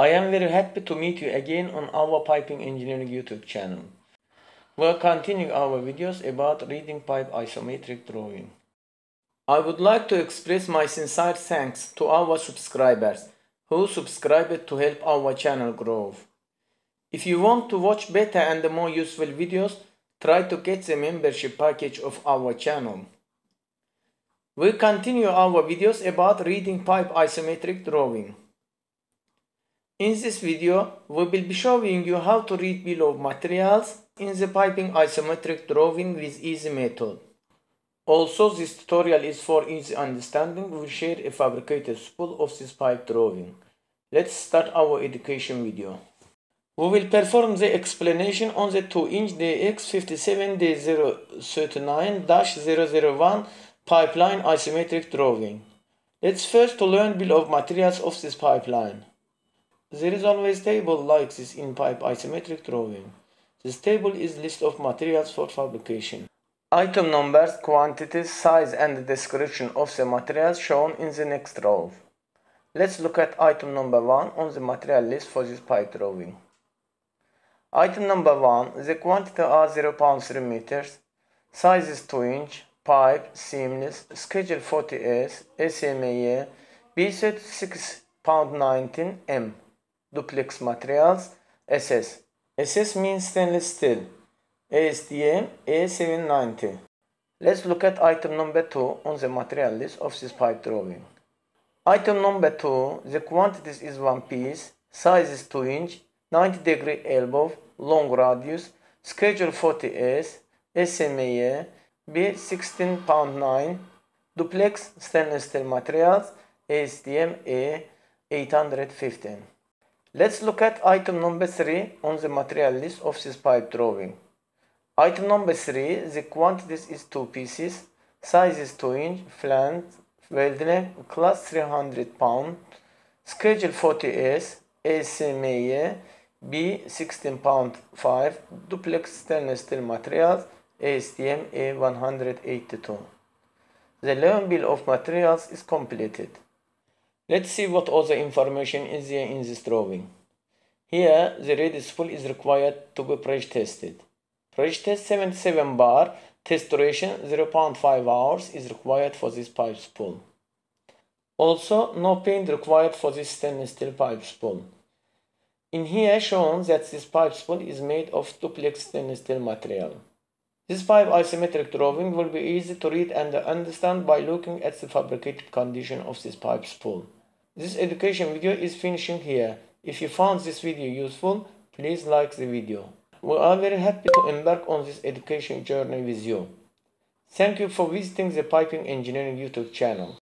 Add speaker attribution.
Speaker 1: I am very happy to meet you again on our Piping Engineering YouTube channel. We'll continue our videos about reading pipe isometric drawing. I would like to express my sincere thanks to our subscribers who subscribed to help our channel grow. If you want to watch better and more useful videos, try to get the membership package of our channel. We continue our videos about reading pipe isometric drawing. In this video, we will be showing you how to read bill of materials in the piping isometric drawing with easy method. Also, this tutorial is for easy understanding. We share a fabricated spool of this pipe drawing. Let's start our education video. We will perform the explanation on the 2-inch DX57D039-001 pipeline isometric drawing. Let's first learn bill of materials of this pipeline. There is always table like this in pipe isometric drawing. This table is list of materials for fabrication. Item numbers, quantities, size and description of the materials shown in the next row. Let's look at item number 1 on the material list for this pipe drawing. Item number 1, the quantity are 0.3 meters, size is 2 inch, pipe, seamless, schedule 40S, SMA, B36 pound 19 M duplex materials SS. SS means stainless steel. ASTM A790. Let's look at item number 2 on the material list of this pipe drawing. Item number 2, the quantities is 1 piece, size is 2 inch, 90 degree elbow, long radius, schedule 40S, SMA, B16 pound 9, duplex stainless steel materials, ASTM A815. Let's look at item number 3 on the material list of this pipe drawing. Item number 3, the quantities is 2 pieces, size is 2 inch, flange, welding, class 300 pound, schedule 40S, SMA, B 16 pound 5, duplex stainless steel materials, ASTM A182. The loan bill of materials is completed. Let's see what other information is there in this drawing. Here, the ready spool is required to be pressure tested. Pressure test 77 bar, test duration 0.5 hours is required for this pipe spool. Also, no paint required for this stainless steel pipe spool. In here shown that this pipe spool is made of duplex stainless steel material. This pipe isometric drawing will be easy to read and understand by looking at the fabricated condition of this pipe spool. This education video is finishing here. If you found this video useful, please like the video. We are very happy to embark on this education journey with you. Thank you for visiting the Piping Engineering YouTube channel.